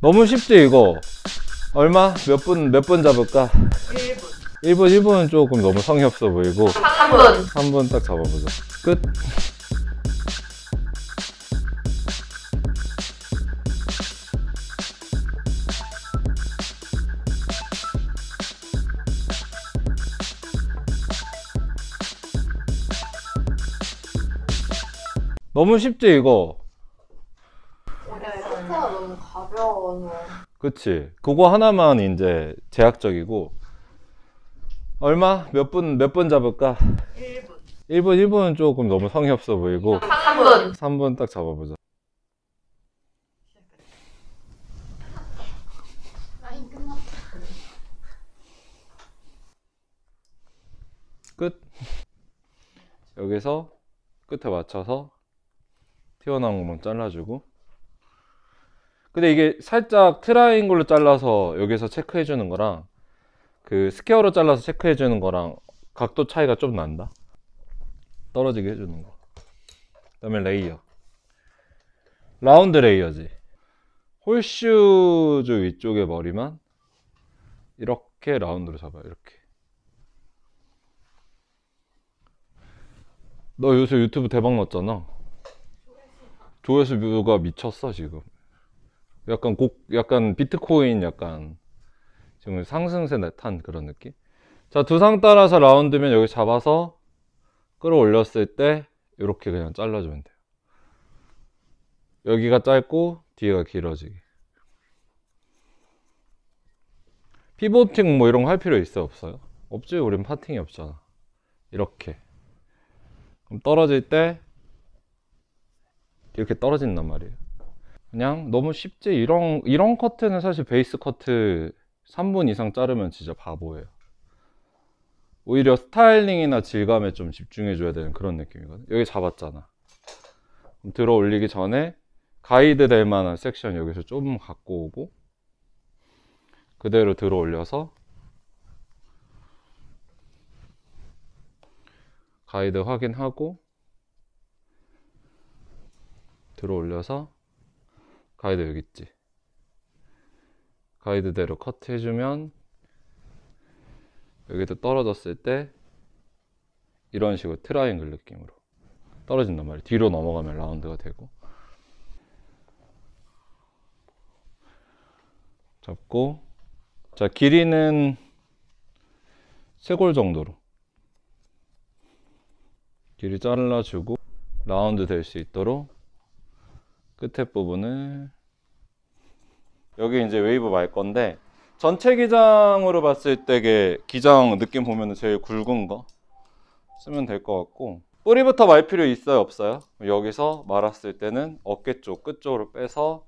너무 쉽지 이거 얼마? 몇 분 몇 분 잡을까? 1분. 1분 1분은 조금 너무 성의 없어 보이고 3분. 3분 딱 잡아보자 끝 너무 쉽지 이거 너무 가벼워서. 그치 그거 하나만 이제 제약적이고 얼마? 몇 분 몇 분 잡을까? 1분. 1분 1분은 조금 너무 성의 없어 보이고 3분. 3분 딱 잡아보자. 끝 여기서 끝에 맞춰서 튀어나온 것만 잘라주고 근데 이게 살짝 트라이앵글로 잘라서 여기서 체크해 주는 거랑 그 square로 잘라서 체크해 주는 거랑 각도 차이가 좀 난다. 떨어지게 해주는 거. 그 다음에 레이어. 라운드 레이어지. horseshoe 위쪽의 머리만 이렇게 라운드로 잡아요 이렇게. 너 요새 유튜브 대박 났잖아. 조회수 뷰가 미쳤어 지금. 약간 곡, 약간 비트코인 약간 지금 상승세 탄 그런 느낌. 자 두상 따라서 라운드면 여기 잡아서 끌어올렸을 때 이렇게 그냥 잘라주면 돼요. 여기가 짧고 뒤에가 길어지게. pivoting 뭐 이런 거 할 필요 있어요 없어요? 없지 우린 parting이 없잖아. 이렇게. 그럼 떨어질 때 이렇게 떨어진단 말이에요. 그냥 너무 쉽지 이런 이런 커트는 사실 베이스 커트 3분 이상 자르면 진짜 바보예요. 오히려 스타일링이나 질감에 좀 집중해 줘야 되는 그런 느낌이거든. 여기 잡았잖아. 들어 올리기 전에 가이드 될 만한 섹션 여기서 좀 갖고 오고 그대로 들어 올려서 가이드 확인하고 들어 올려서 가이드 여기 있지? 가이드대로 커트 해주면 여기도 떨어졌을 때 이런 식으로 트라이앵글 느낌으로 떨어진단 말이야. 뒤로 넘어가면 라운드가 되고. 잡고. 자 길이는 쇄골 정도로. 길이 잘라주고 라운드 될 수 있도록 끝에 부분을 여기 이제 웨이브 말 건데 전체 기장으로 봤을 때 기장 느낌 보면 제일 굵은 거 쓰면 될 것 같고 뿌리부터 말 필요 있어요 없어요? 여기서 말았을 때는 어깨 쪽 끝쪽으로 빼서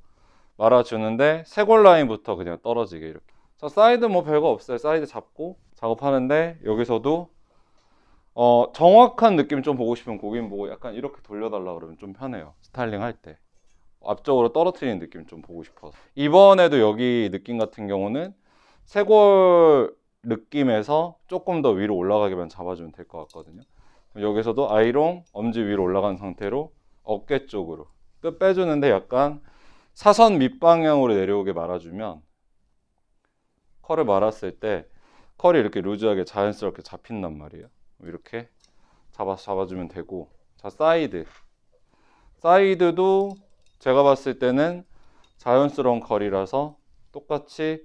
말아주는데 쇄골 라인부터 그냥 떨어지게 이렇게 자 사이드 뭐 별거 없어요 사이드 잡고 작업하는데 여기서도 어, 정확한 느낌 좀 보고 싶으면 고객님 보고 약간 이렇게 돌려달라 그러면 좀 편해요. 스타일링 할 때. 앞쪽으로 떨어뜨리는 느낌 좀 보고 싶어서. 이번에도 여기 느낌 같은 경우는 쇄골 느낌에서 조금 더 위로 올라가게만 잡아주면 될 것 같거든요. 여기서도 아이롱 엄지 위로 올라간 상태로 어깨 쪽으로 끝 빼주는데 약간 사선 밑방향으로 내려오게 말아주면 컬을 말았을 때 컬이 이렇게 루즈하게 자연스럽게 잡힌단 말이에요. 이렇게 잡아서 잡아주면 되고 자 사이드 사이드도 제가 봤을 때는 자연스러운 컬이라서 똑같이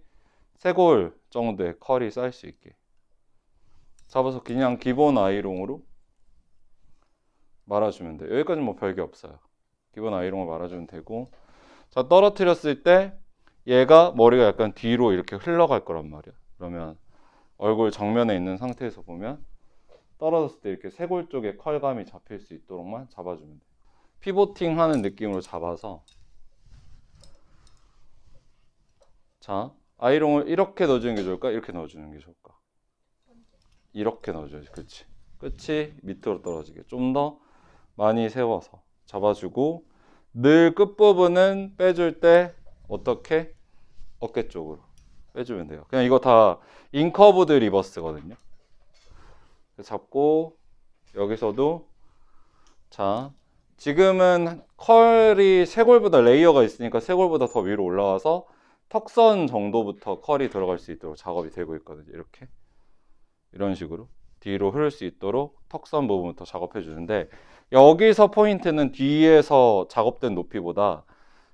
쇄골 정도의 컬이 쌓일 수 있게. 잡아서 그냥 기본 아이롱으로 말아주면 돼요. 여기까지 뭐 별게 없어요. 기본 아이롱을 말아주면 되고. 자 떨어뜨렸을 때 얘가 머리가 약간 뒤로 이렇게 흘러갈 거란 말이야. 그러면 얼굴 정면에 있는 상태에서 보면 떨어졌을 때 이렇게 쇄골 쪽에 컬감이 잡힐 수 있도록만 잡아주면 돼요. 피보팅 하는 느낌으로 잡아서 자 아이롱을 이렇게 넣어주는 게 좋을까? 이렇게 넣어주는 게 좋을까? 이렇게 넣어줘야지 그렇지 끝이 밑으로 떨어지게 좀 더 많이 세워서 잡아주고 늘 끝부분은 빼줄 때 어떻게? 어깨 쪽으로 빼주면 돼요 그냥 이거 다 incurved reverse거든요 잡고 여기서도 자 지금은 컬이 쇄골보다 레이어가 있으니까 쇄골보다 더 위로 올라와서 턱선 정도부터 컬이 들어갈 수 있도록 작업이 되고 있거든요. 이렇게 이런 식으로 뒤로 흐를 수 있도록 턱선 부분부터 작업해 주는데 여기서 포인트는 뒤에서 작업된 높이보다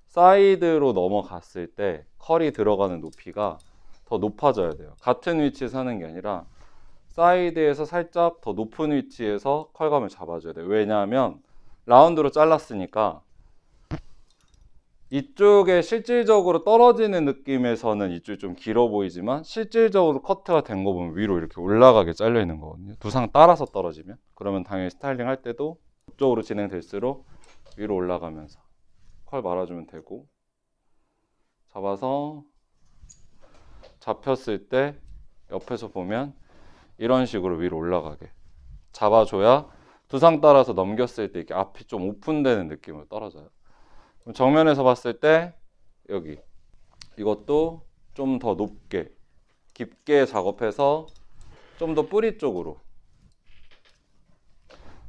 사이드로 넘어갔을 때 컬이 들어가는 높이가 더 높아져야 돼요. 같은 위치에서 하는 게 아니라 사이드에서 살짝 더 높은 위치에서 컬감을 잡아줘야 돼요. 왜냐하면 라운드로 잘랐으니까 이쪽에 실질적으로 떨어지는 느낌에서는 이쪽이 좀 길어 보이지만 실질적으로 커트가 된 거 보면 위로 이렇게 올라가게 잘려 있는 거거든요. 두상 따라서 떨어지면 그러면 당연히 스타일링 할 때도 이쪽으로 진행될수록 위로 올라가면서 컬 말아주면 되고 잡아서 잡혔을 때 옆에서 보면 이런 식으로 위로 올라가게 잡아줘야 두상 따라서 넘겼을 때 이렇게 앞이 좀 오픈되는 느낌으로 떨어져요. 정면에서 봤을 때 여기 이것도 좀 더 높게 깊게 작업해서 좀 더 뿌리 쪽으로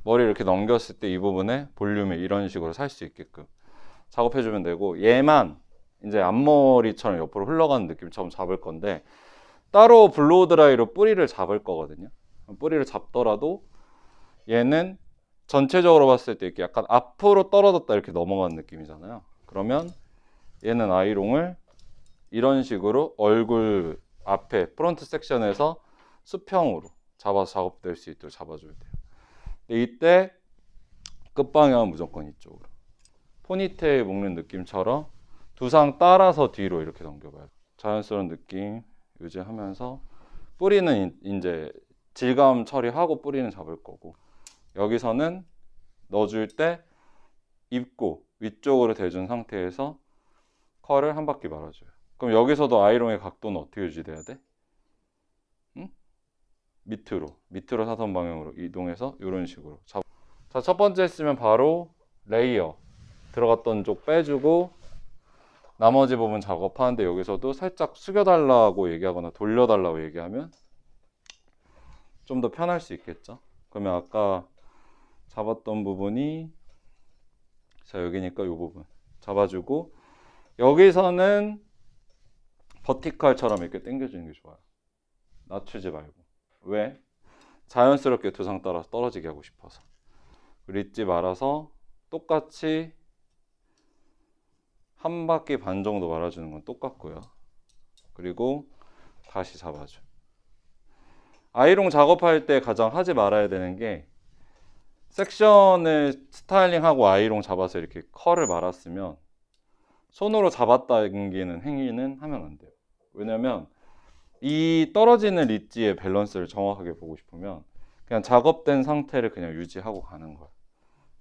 머리 이렇게 넘겼을 때 이 부분에 볼륨이 이런 식으로 살 수 있게끔 작업해주면 되고 얘만 이제 앞머리처럼 옆으로 흘러가는 느낌처럼 잡을 건데 따로 블로우 드라이로 뿌리를 잡을 거거든요. 뿌리를 잡더라도 얘는 전체적으로 봤을 때 이렇게 약간 앞으로 떨어졌다 이렇게 넘어가는 느낌이잖아요. 그러면 얘는 아이롱을 이런 식으로 얼굴 앞에 front section에서 수평으로 잡아서 작업될 수 있도록 잡아줘야 돼요. 이때 끝방향은 무조건 이쪽으로. 포니테일 묶는 느낌처럼 두상 따라서 뒤로 이렇게 넘겨봐요. 자연스러운 느낌 유지하면서 뿌리는 인- 이제 질감 처리하고 뿌리는 잡을 거고 여기서는 넣어줄 때 잡고 위쪽으로 대준 상태에서 컬을 한 바퀴 말아줘요. 그럼 여기서도 아이롱의 각도는 어떻게 유지돼야 돼? 응? 밑으로 밑으로 사선 방향으로 이동해서 이런 식으로 잡. 자, 첫 번째 했으면 바로 레이어 들어갔던 쪽 빼주고 나머지 부분 작업하는데 여기서도 살짝 숙여달라고 얘기하거나 돌려달라고 얘기하면 좀 더 편할 수 있겠죠. 그러면 아까 잡았던 부분이 자 여기니까 이 부분 잡아주고 여기서는 버티컬처럼 이렇게 당겨주는 게 좋아요. 낮추지 말고 왜? 자연스럽게 두상 따라서 떨어지게 하고 싶어서 릿지 말아서 똑같이 한 바퀴 반 정도 말아주는 건 똑같고요. 그리고 다시 잡아줘. 아이롱 작업할 때 가장 하지 말아야 되는 게 섹션을 스타일링하고 아이롱 잡아서 이렇게 컬을 말았으면 손으로 잡아당기는 행위는 하면 안 돼요. 왜냐면 이 떨어지는 릿지의 밸런스를 정확하게 보고 싶으면 그냥 작업된 상태를 그냥 유지하고 가는 거예요.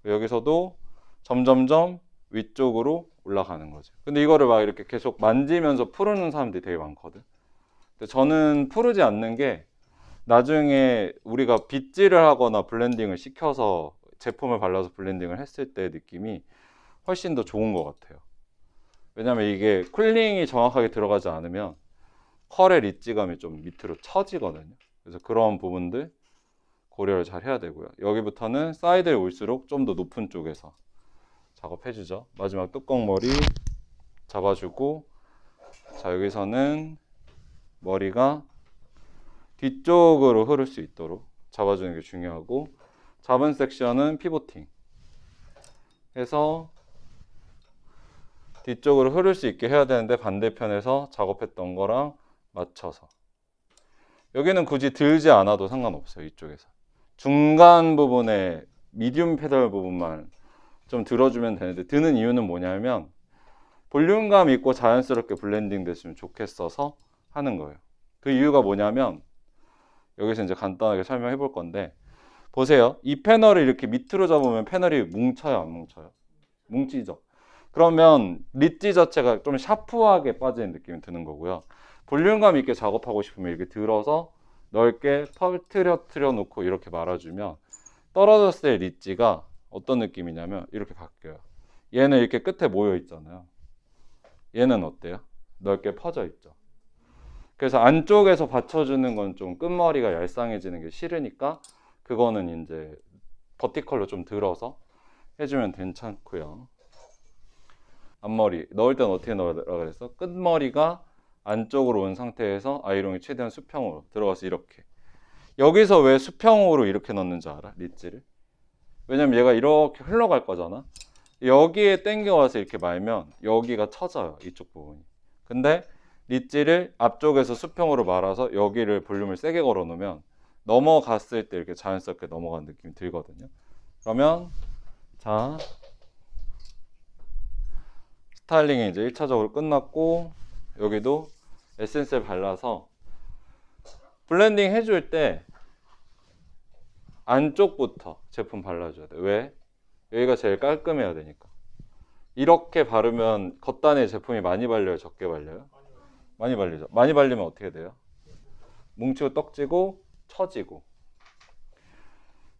여기서도 점점점 위쪽으로 올라가는 거죠. 근데 이거를 막 이렇게 계속 만지면서 푸르는 사람들이 되게 많거든. 근데 저는 푸르지 않는 게 나중에 우리가 빗질을 하거나 블렌딩을 시켜서 제품을 발라서 블렌딩을 했을 때 느낌이 훨씬 더 좋은 것 같아요. 왜냐면 이게 cooling이 정확하게 들어가지 않으면 컬의 ridge감이 좀 밑으로 처지거든요. 그래서 그런 부분들 고려를 잘 해야 되고요. 여기부터는 사이드에 올수록 좀 더 높은 쪽에서 작업해주죠. 마지막 뚜껑 머리 잡아주고 자 여기서는 머리가 뒤쪽으로 흐를 수 있도록 잡아주는 게 중요하고 잡은 섹션은 피보팅 해서 뒤쪽으로 흐를 수 있게 해야 되는데 반대편에서 작업했던 거랑 맞춰서. 여기는 굳이 들지 않아도 상관없어요 이쪽에서. 중간 부분에 미디움 페달 부분만 좀 들어주면 되는데 드는 이유는 뭐냐면 볼륨감 있고 자연스럽게 블렌딩 됐으면 좋겠어서 하는 거예요. 그 이유가 뭐냐면 여기서 이제 간단하게 설명해 볼 건데 보세요. 이 패널을 이렇게 밑으로 잡으면 패널이 뭉쳐요 안 뭉쳐요? 뭉치죠. 그러면 릿지 자체가 좀 샤프하게 빠지는 느낌이 드는 거고요. 볼륨감 있게 작업하고 싶으면 이렇게 들어서 넓게 터트려 놓고 이렇게 말아주면 떨어졌을 때 릿지가 어떤 느낌이냐면 이렇게 바뀌어요. 얘는 이렇게 끝에 모여 있잖아요. 얘는 어때요? 넓게 퍼져 있죠 그래서 안쪽에서 받쳐주는 건 좀 끝머리가 얄쌍해지는 게 싫으니까 그거는 이제 버티컬로 좀 들어서 해주면 괜찮고요. 앞머리 넣을 때는 어떻게 넣으라 그랬어? 끝머리가 안쪽으로 온 상태에서 아이롱이 최대한 수평으로 들어가서 이렇게 여기서 왜 수평으로 이렇게 넣는 줄 알아? 리치를 왜냐면 얘가 이렇게 흘러갈 거잖아 여기에 당겨와서 이렇게 말면 여기가 처져요 이쪽 부분이 근데 리치를 앞쪽에서 수평으로 말아서 여기를 볼륨을 세게 걸어 놓으면 넘어갔을 때 이렇게 자연스럽게 넘어가는 느낌이 들거든요 그러면 자 스타일링이 이제 1차적으로 끝났고 여기도 에센스를 발라서 블렌딩 해줄 때 안쪽부터 제품 발라줘야 돼. 왜? 여기가 제일 깔끔해야 되니까. 이렇게 바르면 겉단에 제품이 많이 발려요, 적게 발려요? 많이 발리죠. 많이 발리면 어떻게 돼요? 뭉치고 떡지고 처지고.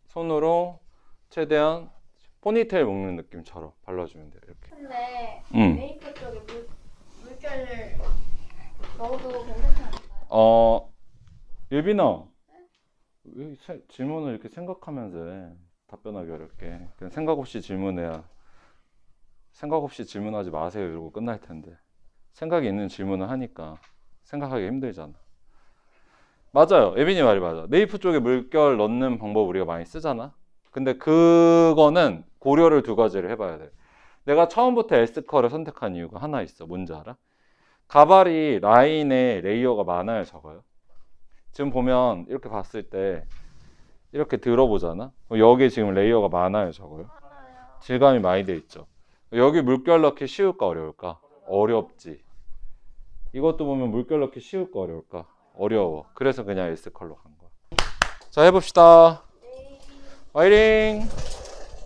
손으로 최대한 포니테일 묶는 느낌처럼 발라주면 돼요. 이렇게. 근데 음. 메이크업 쪽에 물, 물결을 넣어도 괜찮지 않을까요? 어, 유빈아, 왜 세- 질문을 이렇게 생각하면서 해? 답변하기 어렵게. 그냥 생각 없이 질문해야. 생각 없이 질문하지 마세요. 이러고 끝날 텐데. 생각이 있는 질문을 하니까 생각하기 힘들잖아. 맞아요. 예빈이 말이 맞아. 네이프 쪽에 물결 넣는 방법 우리가 많이 쓰잖아. 근데 그거는 고려를 두 가지를 해봐야 돼. 내가 처음부터 S컬을 선택한 이유가 하나 있어. 뭔지 알아? 가발이 라인에 레이어가 많아요, 적어요? 지금 보면 이렇게 봤을 때 이렇게 들어보잖아? 그럼 여기 지금 레이어가 많아요, 적어요? 질감이 많이 돼 있죠. 여기 물결 넣기 쉬울까 어려울까? 어렵지. 이것도 보면 물결 넣기 쉬울까 어려울까? 어려워. 그래서 그냥 S컬로 간 거야. 자, 해봅시다. 네. 화이팅!